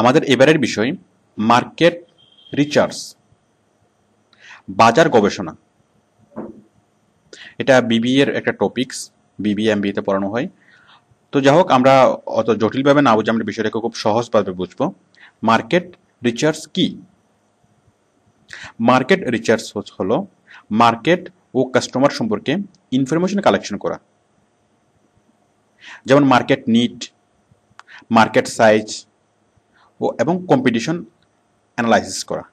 আমাদের এবারের বিষয়, মার্কেট রিসার্চ বাজার গবেষণা। এটা বিবি এর একটা টপিকস বিবি এমবিএতে পড়ানো হয়। তো যাই হোক, আমরা অত জটিলভাবে না বুঝে আমরা বিষয়টাকে খুব সহজভাবে বুঝব। মার্কেট রিসার্চ কি? মার্কেট রিসার্চ হলো মার্কেট ও কাস্টমার সম্পর্কে ইনফরমেশন কালেকশন করা। যেমন মার্কেট নিট, মার্কেট সাইজ ও এবং কম্পিটিশন অ্যানালাইসিস করা।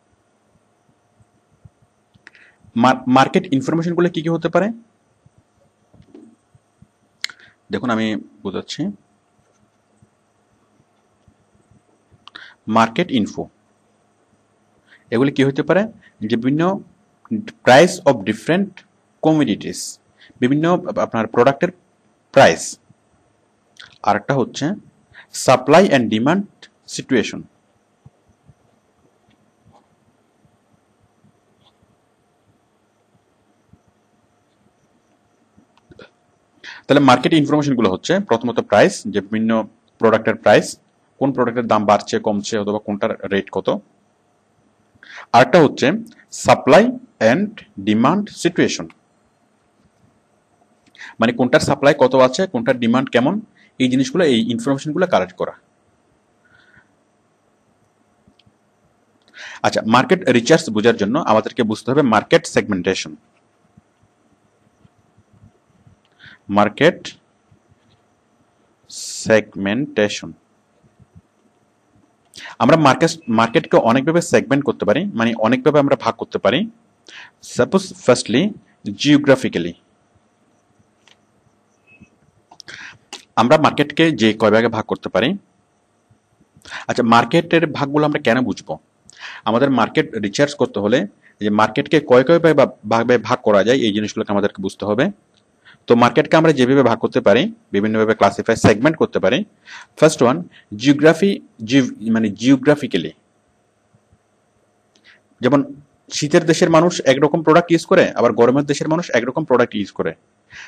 মার্কেট ইনফরমেশনগুলো কি কি হতে পারে? দেখুন, আমি বোঝাচ্ছি। মার্কেট ইনফো এগুলি কি হতে পারে? যে বিভিন্ন প্রাইস অফ ডিফারেন্ট কমিডিটিস বিভিন্ন আপনার প্রোডাক্টের প্রাইস আরেকটা হচ্ছে সাপ্লাই অ্যান্ড ডিমান্ড সিচুয়েশন তাহলে মার্কেট ইনফরমেশনগুলো হচ্ছে, প্রথমত প্রাইস যে বিভিন্ন প্রোডাক্টের প্রাইস কোন প্রোডাক্টের দাম বাড়ছে, কমছে, অথবা কোনটার রেট কত। আরেকটা হচ্ছে সাপ্লাই অ্যান্ড ডিমান্ড সিচুয়েশন মানে কোনটার সাপ্লাই কত আছে, কোনটার ডিমান্ড কেমন, এই জিনিসগুলো, এই ইনফরমেশনগুলো কালেক্ট করা। আচ্ছা মার্কেট রিচার্জ বোঝার জন্য আমাদেরকে বুঝতে হবে মার্কেট সেগমেন্টেশন মার্কেট সেগমেন্টেশন আমরা মার্কেট মার্কেটকে অনেকভাবে সেগমেন্ট করতে পারি মানে অনেকভাবে আমরা ভাগ করতে পারি। সাপোজ ফার্স্টলি জিওগ্রাফিক্যালি আমরা মার্কেটকে যে কয় ভাগে ভাগ করতে পারি? আচ্ছা মার্কেটের ভাগগুলো আমরা কেন বুঝব? আমাদের মার্কেট রিচার্জ করতে হলে যে মার্কেটকে কয় কয় ভাবে ভাগ করা যায়, এই জিনিসগুলোকে আমাদেরকে বুঝতে হবে। তো মার্কেটকে আমরা যেভাবে ভাগ করতে পারি, বিভিন্নভাবে ক্লাসিফাই সেগমেন্ট করতে পারি ফার্স্ট ওয়ান জিওগ্রাফি মানে জিওগ্রাফিক্যালি যেমন শীতের দেশের মানুষ একরকম প্রোডাক্ট ইউজ করে, আবার গরমের দেশের মানুষ একরকম প্রোডাক্ট ইউজ করে।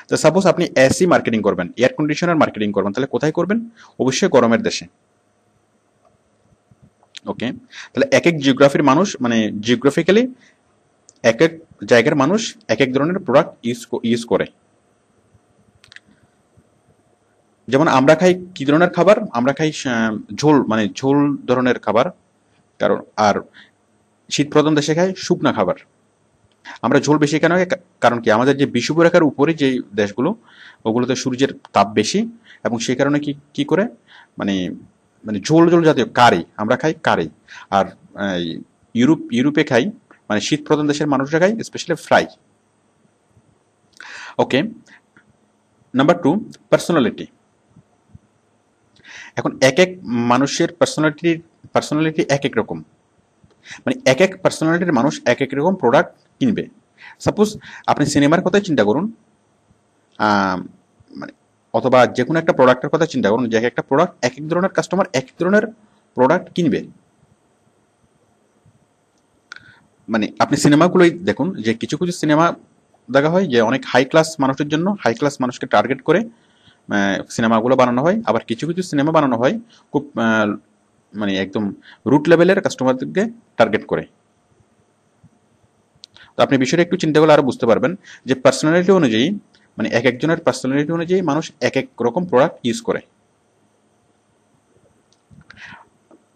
তো সাপোজ আপনি এসি মার্কেটিং করবেন এয়ার কন্ডিশনার মার্কেটিং করবেন, তাহলে কোথায় করবেন? অবশ্যই গরমের দেশে। ওকে তাহলে এক এক জিওগ্রাফির মানুষ মানে জিওগ্রাফিক্যালি এক এক জায়গার মানুষ এক এক ধরনের প্রোডাক্ট ইউজ ইউজ করে। যেমন আমরা খাই কি ধরনের খাবার? আমরা খাই ঝোল মানে ঝোল ধরনের খাবার। কারণ, আর শীত প্রধান দেশে খাই শুকনা খাবার। আমরা ঝোল বেশি কেন কারণ কি? আমাদের যে বিষুবরেখার উপরে যে দেশগুলো, ওগুলোতে সূর্যের তাপ বেশি এবং সেই কারণে কি কি করে? মানে মানে ঝোল ঝোল জাতীয় কারি, আমরা খাই কারি। আর ইউরোপ, ইউরোপে খাই মানে শীত প্রধান দেশের মানুষরা খাই specially fry okay number two personality এখন এক এক মানুষের পার্সোনালিটির পার্সোনালিটি এক এক রকম। মানে এক এক পার্সোনালিটির মানুষ এক এক রকম প্রোডাক্ট কিনবে। সাপোজ আপনি সিনেমার কথাই চিন্তা করুন অথবা যে কোনো একটা প্রোডাক্টের কথা চিন্তা করুন, যে একটা প্রোডাক্ট এক এক ধরনের কাস্টমার এক এক ধরনের প্রোডাক্ট কিনবে। মানে আপনি সিনেমাগুলোই দেখুন, যে কিছু কিছু সিনেমা দেখা হয় যে অনেক হাই ক্লাস মানুষের জন্য হাই ক্লাস মানুষকে টার্গেট করে সিনেমাগুলো বানানো হয়। আবার কিছু কিছু সিনেমা বানানো হয় খুব মানে একদম রুট লেভেলের কাস্টমারদেরকে টার্গেট করে। তো আপনি বিষয়টা একটু চিন্তা করলে আরও বুঝতে পারবেন যে পার্সোনালিটি অনুযায়ী মানে এক একজনের পার্সোনালিটি অনুযায়ী মানুষ এক এক রকম প্রোডাক্ট ইউজ করে।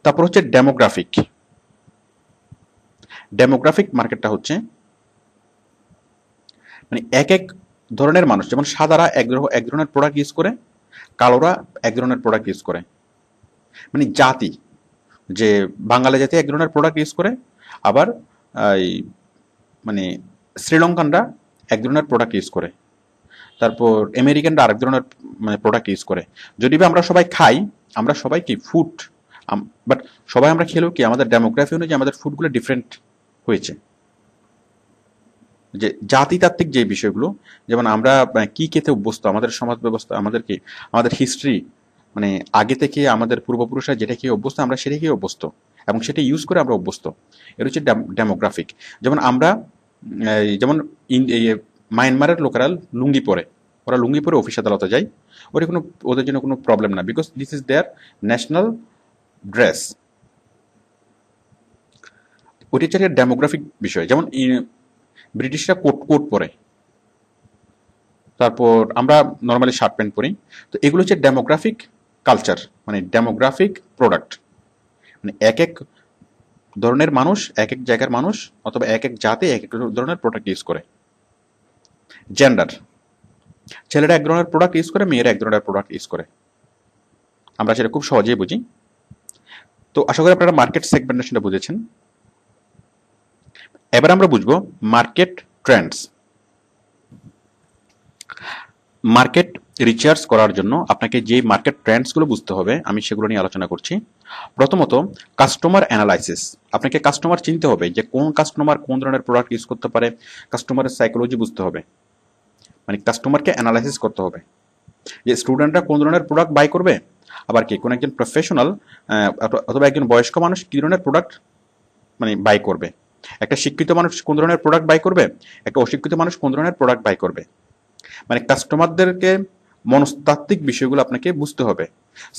তারপর হচ্ছে ডেমোগ্রাফিক ডেমোগ্রাফিক মার্কেটটা হচ্ছে মানে এক এক ধরনের মানুষ, যেমন সাদারা এক এক ধরনের প্রোডাক্ট ইউজ করে, কালোরা এক ধরনের প্রোডাক্ট ইউজ করে। মানে জাতি, যে বাঙালি জাতি এক ধরনের প্রোডাক্ট ইউজ করে, আবার মানে শ্রীলঙ্কানরা এক ধরনের প্রোডাক্ট ইউজ করে। তারপর আমেরিকানরা আরেক ধরনের মানে প্রোডাক্ট ইউজ করে। যদি বা আমরা সবাই খাই, আমরা সবাই কি ফুড বাট সবাই আমরা খেলেও কি আমাদের ডেমোগ্রাফি অনুযায়ী আমাদের ফুডগুলো ডিফারেন্ট হয়েছে। যে জাতিতাত্ত্বিক যে বিষয়গুলো, যেমন আমরা কি খেতে অভ্যস্ত, আমাদের সমাজ ব্যবস্থা, আমাদের কি, আমাদের হিস্ট্রি মানে আগে থেকে আমাদের পূর্বপুরুষরা যেটা খেয়ে অভ্যস্ত, আমরা সেটা খেয়ে অভ্যস্ত। এবং সেটা ইউজ করে আমরা অভ্যস্ত। এটা হচ্ছে ডেমোগ্রাফিক যেমন আমরা যেমন মায়ানমারের লোকেরা লুঙ্গি পরে। ওরা লুঙ্গি পরে অফিস আদালতে যায়। ওটা কোনো, ওদের জন্য কোনো প্রবলেম না। Because this is their national dress ওইটা হচ্ছে ডেমোগ্রাফিক বিষয়। যেমন ব্রিটিশরা কোট কোট পরে। তারপর আমরা নর্মালি শার্ট প্যান্ট পরি। তো এগুলো হচ্ছে ডেমোগ্রাফিক কালচার মানে ডেমোগ্রাফিক প্রোডাক্ট মানে এক এক ধরনের মানুষ, এক এক জায়গার মানুষ, অথবা এক এক জাতে, এক এক ধরনের প্রোডাক্ট ইউজ করে। জেন্ডার ছেলেরা এক ধরনের প্রোডাক্ট ইউজ করে, মেয়েরা এক ধরনের প্রোডাক্ট ইউজ করে। আমরা সেটা খুব সহজেই বুঝি। তো আশা করি আপনারা মার্কেট সেগমেন্টেশনটা বুঝেছেন। এবার আমরা বুঝব মার্কেট ট্রেন্ডস মার্কেট রিচার্জ করার জন্য আপনাকে যে মার্কেট ট্রেন্ডসগুলো বুঝতে হবে, আমি সেগুলো নিয়ে আলোচনা করছি। প্রথমত কাস্টমার অ্যানালাইসিস আপনাকে কাস্টমার চিনতে হবে যে কোন কাস্টমার কোন ধরনের প্রোডাক্ট ইউজ করতে পারে। কাস্টমারের সাইকোলজি বুঝতে হবে। মানে কাস্টমারকে অ্যানালাইসিস করতে হবে। যে স্টুডেন্টরা কোন ধরনের প্রোডাক্ট বাই করবে? আবার কি কোন একজন প্রফেশনাল অথবা একজন বয়স্ক মানুষ কী ধরনের প্রোডাক্ট মানে বাই করবে? একটা শিক্ষিত মানুষ কোন ধরনের প্রোডাক্ট বাই করবে? একটা অশিক্ষিত মানুষ কোন ধরনের প্রোডাক্ট বাই করবে? মানে কাস্টমারদেরকে মনস্তাত্ত্বিক বিষয়গুলো আপনাকে বুঝতে হবে।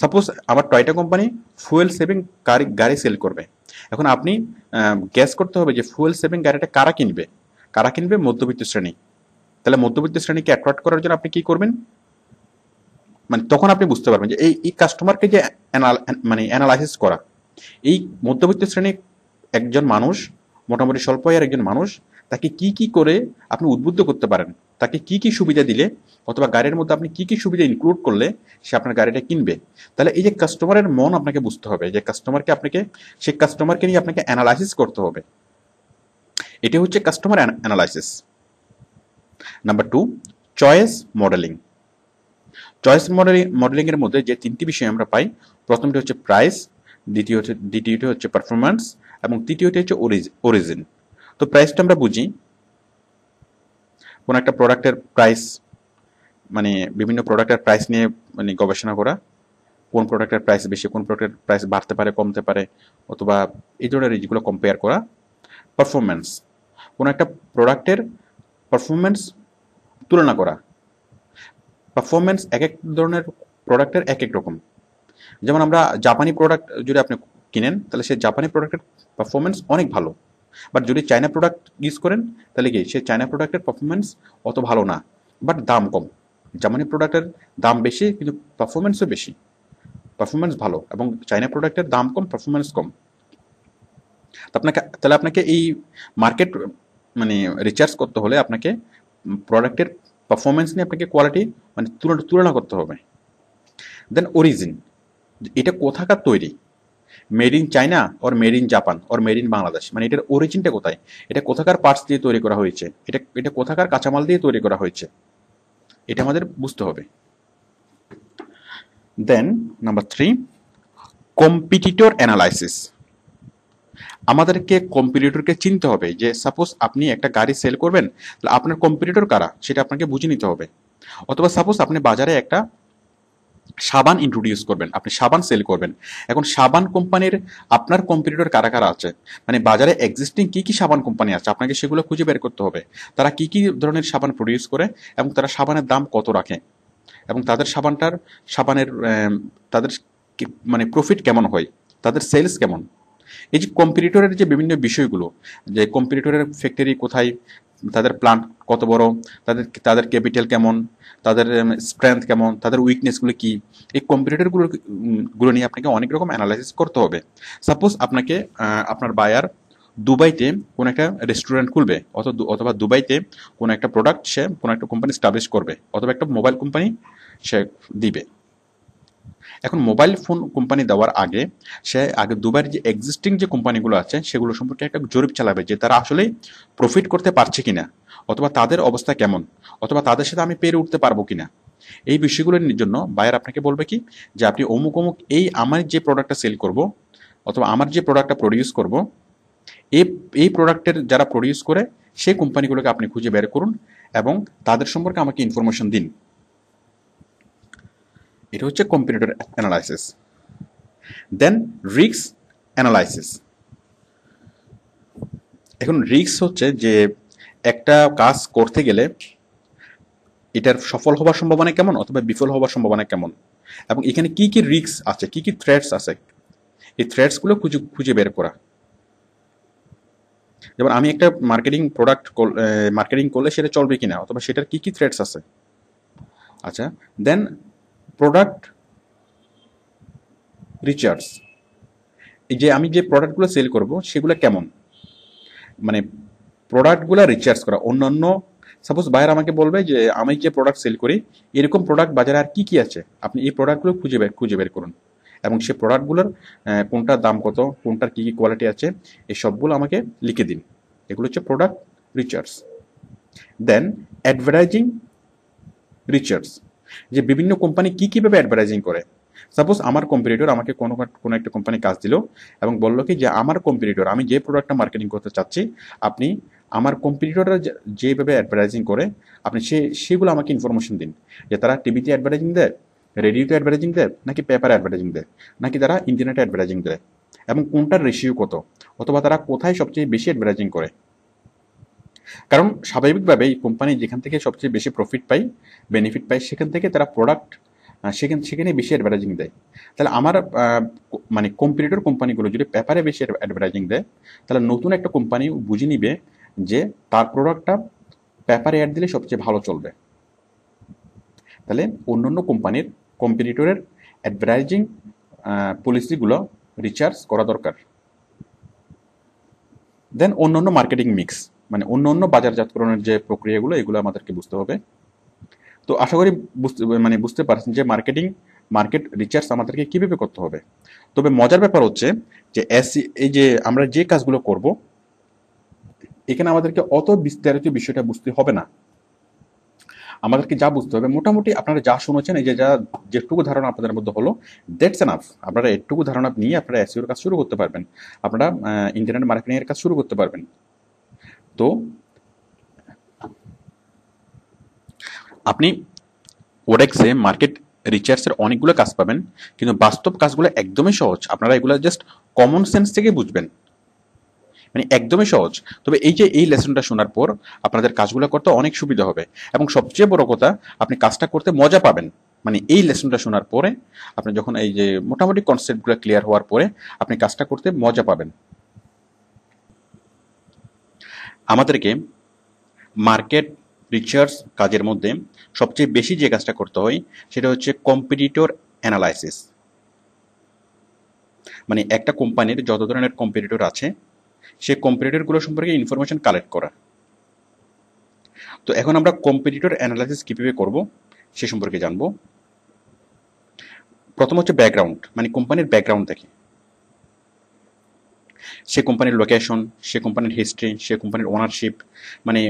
সাপোজ আমার টয়টা কোম্পানি ফুয়েল সেভিং গাড়ি গাড়ি সেল করবে। এখন আপনি গ্যাস করতে হবে যে ফুয়েল সেভিং গাড়িটা কারা কিনবে? কারা কিনবে? মধ্যবিত্ত শ্রেণি। তাহলে মধ্যবিত্ত শ্রেণীকে অ্যাট্রাক্ট করার জন্য আপনি কি করবেন? মানে তখন আপনি বুঝতে পারবেন যে এই এই কাস্টমারকে যে মানে অ্যানালাইসিস করা, এই মধ্যবিত্ত শ্রেণির একজন মানুষ, মোটামুটি স্বল্প আয়ের একজন মানুষ, তাকে কি কি করে আপনি উদ্বুদ্ধ করতে পারেন? তাকে কি কি সুবিধা দিলে, অথবা গাড়ির মধ্যে আপনি কি কি সুবিধা ইনক্লুড করলে সে আপনার গাড়িটা কিনবে? তাহলে এই যে কাস্টমারের মন আপনাকে বুঝতে হবে যে কাস্টমারকে আপনাকে, সেই কাস্টমারকে নিয়ে আপনাকে অ্যানালাইসিস করতে হবে। এটি হচ্ছে customer analysis number two choice modelling choice modelling modelling এর মধ্যে যে তিনটি বিষয় আমরা পাই, প্রথমটি হচ্ছে প্রাইস দ্বিতীয় দ্বিতীয়টি হচ্ছে পারফরমেন্স এবং তৃতীয়টি হচ্ছে অরিজিন তো প্রাইসটা আমরা বুঝি। কোন একটা প্রোডাক্টের প্রাইস মানে বিভিন্ন প্রোডাক্টের প্রাইস নিয়ে মানে গবেষণা করা। কোন প্রোডাক্টের প্রাইস বেশি, কোন প্রোডাক্টের প্রাইস বাড়তে পারে, কমতে পারে, অথবা এই ধরনের যেগুলো কম্পেয়ার করা। পারফরমেন্স কোনো একটা প্রোডাক্টের পারফরমেন্স তুলনা করা। পারফরমেন্স এক এক ধরনের প্রোডাক্টের এক এক রকম। যেমন আমরা জাপানি প্রোডাক্ট যদি আপনি কিনেন, তাহলে সে জাপানি প্রোডাক্টের পারফরমেন্স অনেক ভালো। বাট যদি চায়না প্রোডাক্ট ইউজ করেন, তাহলে কি? সে চায়না প্রোডাক্টের পারফরমেন্স অত ভালো না। বাট দাম কম। জাপানি প্রোডাক্টের দাম বেশি, কিন্তু পারফরমেন্সও বেশি। পারফরমেন্স ভালো এবং চায়না প্রোডাক্টের দাম কম পারফরমেন্স কম। তো আপনাকে, তাহলে আপনাকে এই মার্কেট মানে রিচার্জ করতে হলে আপনাকে প্রোডাক্টের পারফরমেন্স নিয়ে আপনাকে কোয়ালিটি মানে তুলনা করতে হবে। দেন অরিজিন এটা কোথাকার তৈরি? Made in China or made in Japan or made in Bangladesh মানে এটার অরিজিনটা কোথায়? এটা কোথাকার পার্টস দিয়ে তৈরি করা হয়েছে? এটা এটা কোথাকার কাঁচামাল দিয়ে তৈরি করা হয়েছে? এটা আমাদের বুঝতে হবে। Then number three competitor analysis আমাদেরকে কম্পিটিটরকে চিনতে হবে যে সাপোজ আপনি একটা গাড়ি সেল করবেন, তাহলে আপনার কম্পিটিটর কারা? সেটা আপনাকে বুঝে নিতে হবে। অথবা সাপোজ আপনি বাজারে একটা সাবান ইন্ট্রোডিউস করবেন, আপনি সাবান সেল করবেন। এখন সাবান কোম্পানির আপনার কম্পিটিটর কারা কারা আছে? মানে বাজারে এক্সিস্টিং কি কি সাবান কোম্পানি আছে? আপনাকে সেগুলো খুঁজে বের করতে হবে। তারা কি কি ধরনের সাবান প্রডিউস করে এবং তারা সাবানের দাম কত রাখে? এবং তাদের সাবানটার, সাবানের তাদের মানে প্রফিট কেমন হয়? তাদের সেলস কেমন? এই যে কম্পিটিটরের যে বিভিন্ন বিষয়গুলো, যে কম্পিটিটরের ফ্যাক্টরি কোথায়, তাদের প্লান্ট কত বড়, তাদের তাদের ক্যাপিটাল কেমন, তাদের স্ট্রেংথ কেমন, তাদের উইকনেসগুলো কী, এই কম্পিটিটরগুলো গুলো নিয়ে আপনাকে অনেক রকম অ্যানালাইসিস করতে হবে। সাপোজ আপনাকে আপনার বায়ার দুবাইতে কোনো একটা রেস্টুরেন্ট খুলবে অথবা দুবাইতে কোনো একটা প্রোডাক্ট সে কোনো একটা কোম্পানি স্টাবলিশ করবে, অথবা একটা মোবাইল কোম্পানি সে দিবে। এখন মোবাইল ফোন কোম্পানি দেওয়ার আগে, সে আগে দুবাইয়ের যে এক্সিস্টিং যে কোম্পানিগুলো আছে, সেগুলো সম্পর্কে একটা জরিপ চালাবে যে তারা আসলে প্রফিট করতে পারছে কিনা, অথবা তাদের অবস্থা কেমন, অথবা তাদের সাথে আমি পেরে উঠতে পারব কিনা। এই বিষয়গুলোর জন্য বায়ার আপনাকে বলবে কি, যে আপনি অমুক অমুক এই আমার যে প্রোডাক্টটা সেল করব, অথবা আমার যে প্রোডাক্টটা প্রডিউস করব এই এই প্রোডাক্টের যারা প্রডিউস করে, সেই কোম্পানিগুলোকে আপনি খুঁজে বের করুন এবং তাদের সম্পর্কে আমাকে ইনফরমেশন দিন। এটা হচ্ছে কম্পিউটার অ্যানালাইসিস। দেন রিক্স অ্যানালাইসিস এখন রিক্স হচ্ছে যে একটা কাজ করতে গেলে এটার সফল হওয়ার সম্ভাবনা কেমন অথবা বিফল হওয়ার সম্ভাবনা কেমন? এবং এখানে কি কি রিক্স আছে, কি কি থ্রেটস আছে? এই থ্রেটসগুলো খুঁজে খুঁজে বের করা। যেমন আমি একটা মার্কেটিং প্রোডাক্ট মার্কেটিং করলে সেটা চলবে কিনা অথবা সেটার কি কি থ্রেটস আছে? আচ্ছা দেন প্রোডাক্ট রিচার্জ এই যে আমি যে প্রোডাক্টগুলো সেল করব, সেগুলো কেমন? মানে প্রোডাক্টগুলো রিচার্জ করা। অন্যান্য সাপোজ বায়ার আমাকে বলবে যে, আমি যে প্রোডাক্ট সেল করি, এরকম প্রোডাক্ট বাজারে আর কী কী আছে? আপনি এই প্রোডাক্টগুলো খুঁজে বের খুঁজে বের করুন। এবং সেই প্রোডাক্টগুলোর কোনটার দাম কত, কোনটার কী কী কোয়ালিটি আছে, এই সবগুলো আমাকে লিখে দিন। এগুলো হচ্ছে product research then advertising research যে বিভিন্ন কোম্পানি কী কীভাবে অ্যাডভার্টাইজিং করে? সাপোজ আমার কম্পিটিটর আমাকে কোনো কোনো একটা কোম্পানি কাজ দিল এবং বলল কি যে আমার কম্পিটিটর আমি যে প্রোডাক্টটা মার্কেটিং করতে চাচ্ছি, আপনি আমার কম্পিটিটররা যেভাবে অ্যাডভার্টাইজিং করে, আপনি সে, সেগুলো আমাকে ইনফরমেশন দিন। যে তারা টিভিতে অ্যাডভার্টাইজিং দেয়, রেডিওতে অ্যাডভার্টাইজিং দেয়, নাকি পেপারে অ্যাডভার্টাইজিং দেয়, নাকি তারা ইন্টারনেটে অ্যাডভার্টাইজিং দেয়, এবং কোনটার রেশিও কত, অথবা তারা কোথায় সবচেয়ে বেশি অ্যাডভার্টাইজিং করে। কারণ স্বাভাবিকভাবে এই কোম্পানি যেখান থেকে সবচেয়ে বেশি প্রফিট পায় বেনিফিট পায়, সেখান থেকে তারা প্রোডাক্ট সেখান, সেখানে বেশি অ্যাডভার্টাইজিং দেয়। তাহলে আমার মানে কম্পিটিটর কোম্পানিগুলো যদি পেপারে বেশি অ্যাডভার্টাইজিং দেয়, তাহলে নতুন একটা কোম্পানি বুঝে নিবে যে তার প্রোডাক্টটা পেপারে অ্যাড দিলে সবচেয়ে ভালো চলবে। তাহলে অন্যান্য কোম্পানির কম্পিটিটরের অ্যাডভার্টাইজিং পলিসিগুলো রিচার্জ করা দরকার। দেন অন্যান্য মার্কেটিং মিক্স মানে অন্য অন্য বাজারজাতকরণের যে প্রক্রিয়াগুলো, এগুলো আমাদেরকে বুঝতে হবে। তো আশা করি বুঝতে মানে বুঝতে পারছেন যে মার্কেটিং, মার্কেট রিচার্জ আমাদেরকে কীভাবে করতে হবে। তবে মজার ব্যাপার হচ্ছে যে এসি, এই যে আমরা যে কাজগুলো করব, এখানে আমাদেরকে অত বিস্তারিত বিষয়টা বুঝতে হবে না। আমাদেরকে যা বুঝতে হবে, মোটামুটি আপনারা যা শুনেছেন, এই যে যা যেটুকু ধারণা আপনাদের মধ্যে হলো দ্যাটস এনাফ আপনারা এটুকু ধারণা নিয়ে আপনারা এসিওর কাজ শুরু করতে পারবেন। আপনারা ইন্টারনেট মার্কেটিংয়ের কাজ শুরু করতে পারবেন। তো আপনি ওডেক্সে মার্কেট রিচার্জের অনেকগুলো কাজ পাবেন, কিন্তু বাস্তব কাজগুলো একদমই সহজ। আপনারা এগুলো জাস্ট কমন সেন্স থেকে বুঝবেন। মানে একদমই সহজ। তবে এই যে এই লেসনটা শোনার পর আপনাদের কাজগুলো করতে অনেক সুবিধা হবে। এবং সবচেয়ে বড় কথা, আপনি কাজটা করতে মজা পাবেন। মানে এই লেসনটা শোনার পরে আপনি যখন এই যে মোটামুটি কনসেপ্টগুলো ক্লিয়ার হওয়ার পরে আপনি কাজটা করতে মজা পাবেন। আমাদেরকে মার্কেট রিসার্চ কাজের মধ্যে সবচেয়ে বেশি যে কাজটা করতে হয়, সেটা হচ্ছে কম্পিটিটর অ্যানালাইসিস মানে একটা কোম্পানির যত ধরনের কম্পিটিটর আছে সেই কম্পিটিটরগুলো সম্পর্কে ইনফরমেশন কালেক্ট করা। তো এখন আমরা কম্পিটিটর অ্যানালাইসিস কীভাবে করব, সে সম্পর্কে জানব। প্রথম হচ্ছে ব্যাকগ্রাউন্ড মানে কোম্পানির ব্যাকগ্রাউন্ড দেখে। সে কোম্পানির লোকেশন সে কোম্পানির হিস্ট্রি সে কোম্পানির ওনারশিপ মানে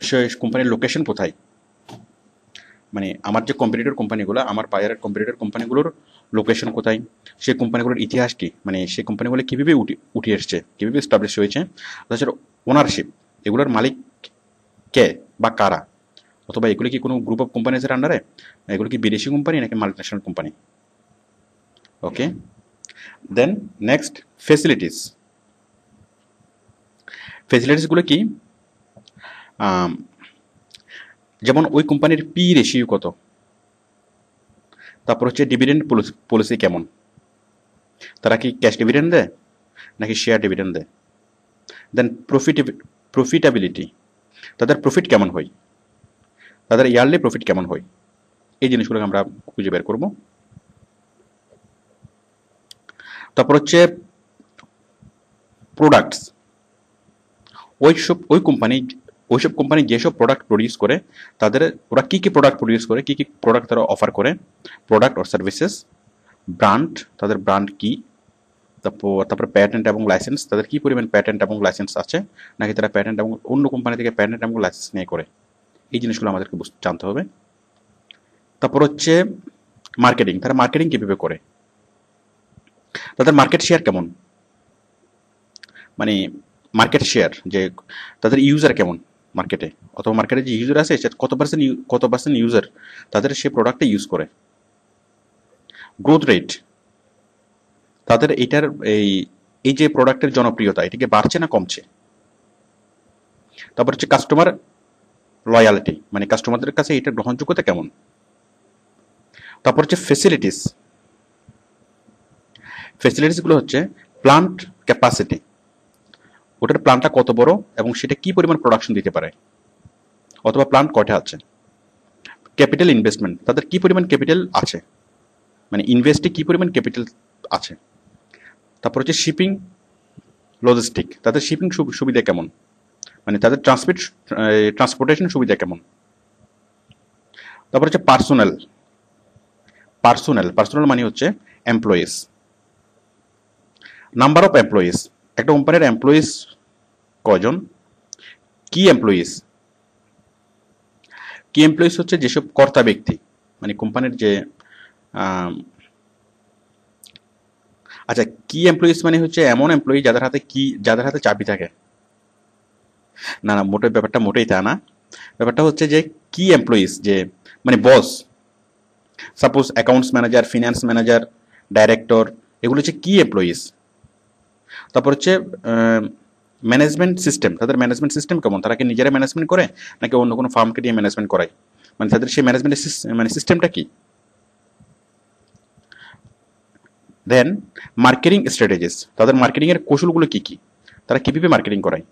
সে কোম্পানির লোকেশন কোথায়? মানে আমার যে কম্পিটিটর কোম্পানিগুলো, আমার বায়ারের কম্পিটিটর কোম্পানিগুলোর লোকেশন কোথায়? সেই কোম্পানিগুলোর ইতিহাস কী? মানে সেই কোম্পানিগুলো কীভাবে উঠে উঠে এসছে? কীভাবে এস্টাবলিশ হয়েছে? তাছাড়া ওনারশিপ এগুলোর মালিক কে বা কারা? অথবা এগুলো কি কোনো গ্রুপ অফ কোম্পানিজের আন্ডারে এগুলো কি বিদেশি কোম্পানি নাকি multinational company okay then next facilities ফেসিলিটিসগুলো কি? যেমন ওই কোম্পানির পি রেশিও কত? তারপর হচ্ছে ডিভিডেন্ড পলিসি কেমন? তারা কি ক্যাশ ডিভিডেন্ড দেয়? নাকি শেয়ার ডিভিডেন্ড দেয়? দেন প্রফিট প্রফিটাবিলিটি তাদের প্রফিট কেমন হয়? তাদের ইয়ারলি প্রফিট কেমন হয়? এই জিনিসগুলোকে আমরা খুঁজে বের করব। তারপর হচ্ছে প্রোডাক্টস ওই সব ওই কোম্পানি ওইসব কোম্পানি যেসব প্রোডাক্ট প্রডিউস করে, তাদের ওরা কী কী প্রোডাক্ট প্রডিউস করে, কী কী প্রোডাক্ট তারা অফার করে প্রোডাক্ট অর সার্ভিসেস ব্র্যান্ড তাদের ব্র্যান্ড কী, তারপর, তারপরে প্যাটেন্ট এবং লাইসেন্স তাদের কী পরিমাণ প্যাটেন্ট এবং লাইসেন্স আছে, নাকি তারা প্যাটেন্ট এবং অন্য কোম্পানি থেকে প্যাটেন্ট এবং লাইসেন্স নিয়ে করে। এই জিনিসগুলো আমাদেরকে জানতে হবে। তারপর হচ্ছে মার্কেটিং তারা মার্কেটিং কীভাবে করে? তাদের মার্কেট শেয়ার কেমন? মানে মার্কেট শেয়ার যে তাদের ইউজার কেমন মার্কেটে অথবা মার্কেটে যে ইউজার আছে কত পার্সেন্ট কত পার্সেন্ট ইউজার তাদের সে প্রোডাক্টটা ইউজ করে? গ্রোথ রেট তাদের এটার এই এই যে প্রোডাক্টের জনপ্রিয়তা, এটাকে বাড়ছে না কমছে? তারপর হচ্ছে কাস্টমার লয়ালিটি মানে কাস্টমারদের কাছে এটার গ্রহণযোগ্যতা কেমন? তারপর হচ্ছে ফেসিলিটিস ফেসিলিটিসগুলো হচ্ছে প্লান্ট ক্যাপাসিটি ওটার প্ল্যানটা কত বড় এবং সেটা কি পরিমাণ প্রোডাকশন দিতে পারে? অথবা প্ল্যান কয়টা আছে? ক্যাপিটাল ইনভেস্টমেন্ট তাদের কি পরিমাণ ক্যাপিটাল আছে? মানে ইনভেস্টে কি পরিমাণ ক্যাপিটাল আছে? তারপর হচ্ছে শিপিং লজিস্টিক তাদের শিপিং সুবিধা কেমন? মানে তাদের ট্রান্সপোর্ট ট্রান্সপোর্টেশন সুবিধা কেমন? তারপর হচ্ছে পার্সোনাল পার্সোনাল পার্সোনাল মানে হচ্ছে এমপ্লয়িজ নাম্বার অফ এমপ্লয়িজ একটা কোম্পানির এমপ্লয়িজ কজন? কি এমপ্লয়িজ কি এমপ্লয়িজ হচ্ছে যেসব কর্তা ব্যক্তি মানে কোম্পানির যে আচ্ছা কি এমপ্লয়িজ মানে হচ্ছে এমন এমপ্লয়ি যাদের হাতে কি যাদের হাতে চাবি থাকে। না না মোটে ব্যাপারটা মোটেই তা না। ব্যাপারটা হচ্ছে যে কি এমপ্লয়িজ যে মানে boss suppose accounts manager finance manager director এগুলো হচ্ছে কি এমপ্লয়িজ তারপর হচ্ছে ম্যানেজমেন্ট সিস্টেম তাদের ম্যানেজমেন্ট সিস্টেম কেমন? তারা কি নিজেরা ম্যানেজমেন্ট করে, নাকি অন্য কোনো ফার্মকে দিয়ে ম্যানেজমেন্ট করায়? মানে তাদের সেই ম্যানেজমেন্টের মানে সিস্টেমটা কি? দেন মার্কেটিং স্ট্র্যাটেজিস তাদের মার্কেটিংয়ের কৌশলগুলো কি কি? তারা কীভাবে মার্কেটিং করায়?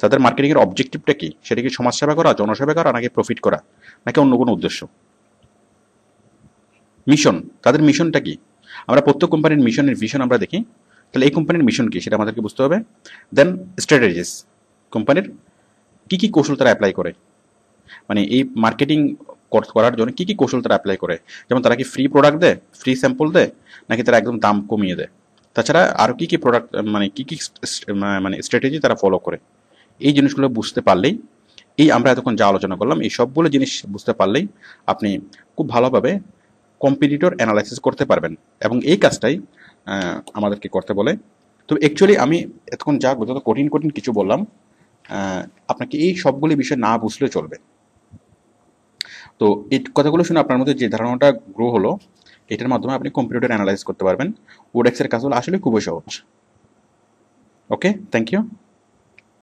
তাদের মার্কেটিংয়ের অবজেক্টিভটা কি? সেটা কি সমাজসেবা করা, জনসেবা করা, নাকি প্রফিট করা, নাকি অন্য কোনো উদ্দেশ্য? মিশন তাদের মিশনটা কি? আমরা প্রত্যেক কোম্পানির মিশনের ভিশন আমরা দেখি। তাহলে এই কোম্পানির মিশন কি? সেটা আমাদেরকে বুঝতে হবে। দেন স্ট্র্যাটেজিস কোম্পানির কী কী কৌশল তারা অ্যাপ্লাই করে? মানে এই মার্কেটিং করার জন্য কী কী কৌশল তারা অ্যাপ্লাই করে? যেমন তারা কি ফ্রি প্রোডাক্ট দেয়? ফ্রি স্যাম্পল দেয়? নাকি তারা একদম দাম কমিয়ে দেয়? তাছাড়া আরও কী কী প্রোডাক্ট মানে কী কী মানে স্ট্র্যাটেজি তারা ফলো করে? এই জিনিসগুলো বুঝতে পারলেই, এই আমরা এতক্ষণ যা আলোচনা করলাম, এই সবগুলো জিনিস বুঝতে পারলেই আপনি খুব ভালোভাবে কম্পিটিটর অ্যানালাইসিস করতে পারবেন। এবং এই কাজটাই আমাদেরকে করতে বলে। তো অ্যাকচুয়ালি আমি এতক্ষণ যা যত কঠিন কঠিন কিছু বললাম আপনাকে এই সবগুলি বিষয় না বুঝলে চলবে। তো এই কথাগুলো শুনে আপনার মধ্যে যে ধারণাটা গ্রো হলো, এটার মাধ্যমে আপনি কম্পিউটার অ্যানালাইজ করতে পারবেন। ওডেক্সের কাজ হলো আসলে খুবই সহজ। Okay thank you